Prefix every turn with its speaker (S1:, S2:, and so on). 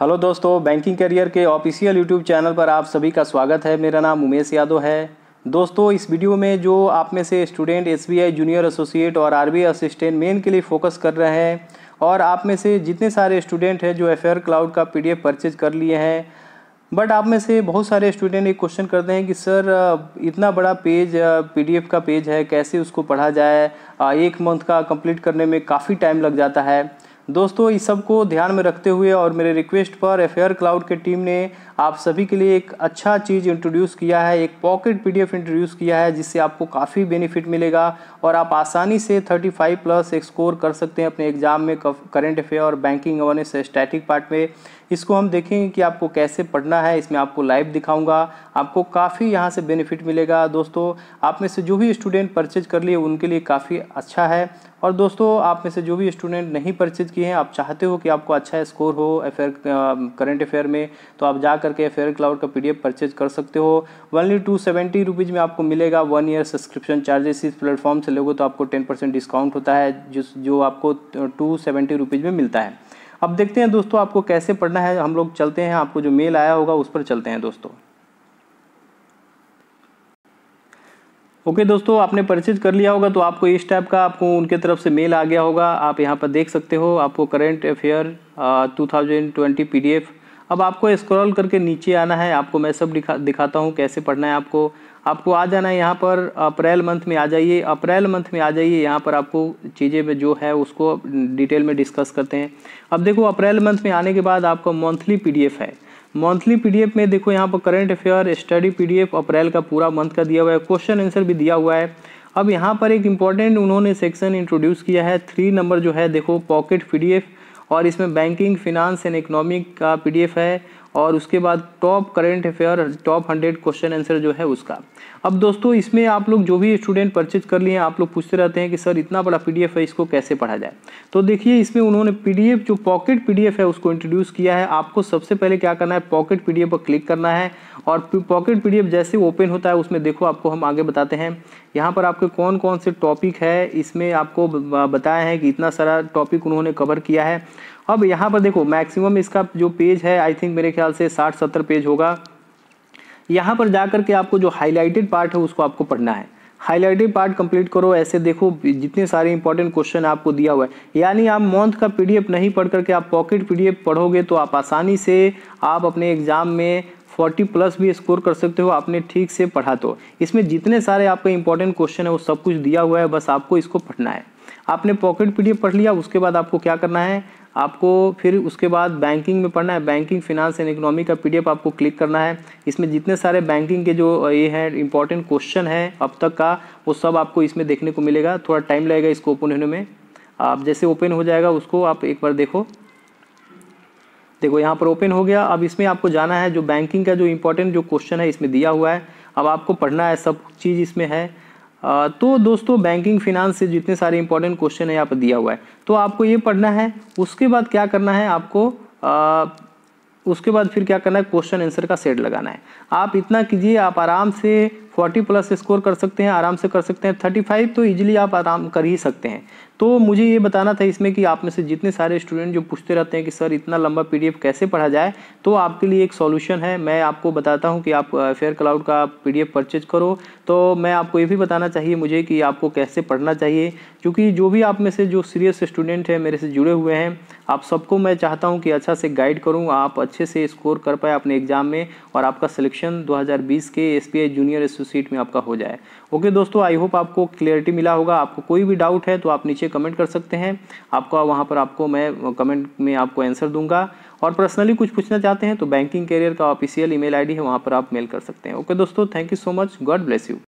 S1: Hello दोस्तों, banking career के official YouTube channel पर आप सभी का स्वागत है। मेरा नाम उमेश यादव है। दोस्तों, इस वीडियो में जो आप में से स्टूडेंट एसबीआई जूनियर एसोसिएट और आर असिस्टेंट मेन के लिए फोकस कर रहे हैं और आप में से जितने सारे स्टूडेंट हैं जो एफ़ क्लाउड का पी परचेज कर लिए हैं, बट आप में से बहुत सारे स्टूडेंट एक क्वेश्चन करते हैं कि, सर, इतना बड़ा पेज, पीडीएफ का पेज है, कैसे उसको पढ़ा जाए? एक मंथ का कंप्लीट करने में काफ़ी टाइम लग जाता है। दोस्तों, इस सबको ध्यान में रखते हुए और मेरे रिक्वेस्ट पर एफेयर क्लाउड के टीम ने आप सभी के लिए एक अच्छा चीज़ इंट्रोड्यूस किया है, एक पॉकेट पीडीएफ इंट्रोड्यूस किया है, जिससे आपको काफ़ी बेनिफिट मिलेगा और आप आसानी से 35 प्लस स्कोर कर सकते हैं अपने एग्ज़ाम में करंट अफेयर और बैंकिंग अवेयरनेस स्टैटिक पार्ट में। इसको हम देखेंगे कि आपको कैसे पढ़ना है, इसमें आपको लाइव दिखाऊँगा, आपको काफ़ी यहाँ से बेनिफिट मिलेगा। दोस्तों, आप में से जो भी स्टूडेंट परचेज कर लिए, उनके लिए काफ़ी अच्छा है। और दोस्तों, आप में से जो भी स्टूडेंट नहीं परचेज किए हैं, आप चाहते हो कि आपको अच्छा स्कोर हो अफेयर करेंट अफेयर में तो आप जा करके अफेयर क्लाउड का पीडीएफ परचेज कर सकते हो। वनली टू सेवेंटी रुपीज़ में आपको मिलेगा वन ईयर सब्सक्रिप्शन चार्जेस इस प्लेटफॉर्म से लोगे तो आपको टेन परसेंट डिस्काउंट होता है, जिस, जो आपको टू सेवेंटी रुपीज़ में मिलता है। अब देखते हैं दोस्तों आपको कैसे पढ़ना है। हम लोग चलते हैं। आपको जो मेल आया होगा उस पर चलते हैं दोस्तों। ओके okay, दोस्तों आपने परचेज कर लिया होगा तो आपको इस टाइप का आपको उनके तरफ़ से मेल आ गया होगा। आप यहाँ पर देख सकते हो आपको current affair two thousand twenty PDF अब आपको स्क्रॉल करके नीचे आना है। आपको मैं सब दिखा, दिखाता हूँ कैसे पढ़ना है आपको। आपको आ जाना है यहाँ पर, अप्रैल मंथ में आ जाइए। अप्रैल मंथ में आ जाइए। यहाँ पर आपको चीज़ें में जो है उसको डिटेल में डिस्कस करते हैं। अब देखो, अप्रैल मंथ में आने के बाद आपका मंथली पीडीएफ है। मंथली पीडीएफ में देखो, यहाँ पर current affair study PDF April का पूरा मंथ का दिया हुआ है। क्वेश्चन आंसर भी दिया हुआ है। अब यहाँ पर एक इंपॉर्टेंट उन्होंने सेक्शन इंट्रोड्यूस किया है। थ्री नंबर जो है, देखो पॉकेट पीडीएफ और इसमें बैंकिंग फिनांस एंड इकोनॉमिक का पीडीएफ है। और उसके बाद top current affair top hundred question answer जो है उसका। अब दोस्तों, इसमें आप लोग जो भी स्टूडेंट परचेज कर लिए आप लोग पूछते रहते हैं कि, सर, इतना बड़ा पीडीएफ है, इसको कैसे पढ़ा जाए? तो देखिए, इसमें उन्होंने पीडीएफ जो पॉकेट पीडीएफ है, उसको इंट्रोड्यूस किया है। आपको सबसे पहले क्या करना है पॉकेट पीडीएफ पर क्लिक करना है और पॉकेट पीडीएफ जैसे ओपन होता है, उसमें देखो, आपको हम आगे बताते हैं। यहाँ पर आपके कौन कौन से टॉपिक है, इसमें आपको बताया है कि इतना सारा टॉपिक उन्होंने कवर किया है। अब यहाँ पर देखो मैक्सिमम इसका जो पेज है आई थिंक मेरे ख्याल से साठ सत्तर पेज होगा। यहाँ पर जा के आपको जो हाईलाइटेड पार्ट है, उसको आपको पढ़ना है। हाईलाइटेड पार्ट कंप्लीट करो, ऐसे देखो, जितने सारे इंपॉर्टेंट क्वेश्चन आपको दिया हुआ है। यानी आप मंथ का पीडीएफ नहीं पढ़ करके आप पॉकेट पीडीएफ पढ़ोगे तो आप आसानी से आप अपने एग्ज़ाम में 40 प्लस भी स्कोर कर सकते हो, आपने ठीक से पढ़ा तो। इसमें जितने सारे आपका इंपॉर्टेंट क्वेश्चन है, वो सब कुछ दिया हुआ है, बस आपको इसको पढ़ना है। आपने पॉकेट पीडीएफ पढ़ लिया, उसके बाद आपको क्या करना है? आपको फिर उसके बाद बैंकिंग में पढ़ना है। बैंकिंग फिनांस एंड इकोनॉमी का पीडीएफ आपको क्लिक करना है। इसमें जितने सारे बैंकिंग के जो ये हैं इंपॉर्टेंट क्वेश्चन है अब तक का, वो सब आपको इसमें देखने को मिलेगा। थोड़ा टाइम लगेगा इसको ओपन होने में। आप जैसे ओपन हो जाएगा, उसको आप एक बार देखो। देखो, यहाँ पर ओपन हो गया। अब इसमें आपको जाना है, जो बैंकिंग का जो इंपॉर्टेंट जो क्वेश्चन है, इसमें दिया हुआ है। अब आपको पढ़ना है, सब चीज़ इसमें है। तो दोस्तों बैंकिंग फिनांस से जितने सारे इंपॉर्टेंट क्वेश्चन है यहाँ पर दिया हुआ है। तो आपको ये पढ़ना है उसके बाद क्या करना है आपको आ, उसके बाद फिर क्या करना है क्वेश्चन आंसर का सेट लगाना है। आप इतना कीजिए आप आराम से 40 प्लस स्कोर कर सकते हैं, आराम से कर सकते हैं। 35 तो इजीली आप आराम कर ही सकते हैं। तो मुझे ये बताना था इसमें कि आप में से जितने सारे स्टूडेंट जो पूछते रहते हैं कि, सर, इतना लंबा पीडीएफ कैसे पढ़ा जाए? तो आपके लिए एक सॉल्यूशन है। मैं आपको बताता हूँ कि आप फेयर क्लाउड का पीडीएफ परचेज करो। तो मैं आपको ये भी बताना चाहिए मुझे कि आपको कैसे पढ़ना चाहिए। क्योंकि जो भी आप में से जो सीरियस स्टूडेंट हैं, मेरे से जुड़े हुए हैं, आप सबको मैं चाहता हूँ कि अच्छा से गाइड करूँ, आप अच्छे से स्कोर कर पाए अपने एग्ज़ाम में। और आपका सिलेक्शन 2020 के एसपीआई जूनियर एसोसिएट में आपका हो जाए। ओके दोस्तों आई होप आपको क्लियरिटी मिला होगा। आपको कोई भी डाउट है तो आप नीचे कमेंट कर सकते हैं। आपका, वहाँ पर आपको मैं कमेंट में आपको आंसर दूँगा। और पर्सनली कुछ पूछना चाहते हैं तो बैंकिंग कैरियर का ऑफिशियल ईमेल आईडी है, वहाँ पर आप मेल कर सकते हैं। ओके दोस्तों thank you so much God bless you